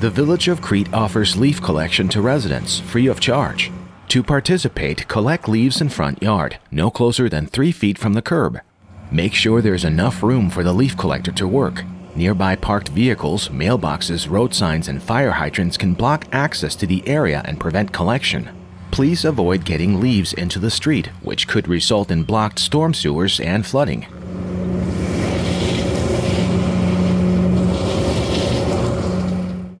The Village of Crete offers leaf collection to residents free of charge. To participate, collect leaves in front yard, no closer than 3 feet from the curb. Make sure there's enough room for the leaf collector to work. Nearby parked vehicles, mailboxes, road signs, and fire hydrants can block access to the area and prevent collection. Please avoid getting leaves into the street, which could result in blocked storm sewers and flooding.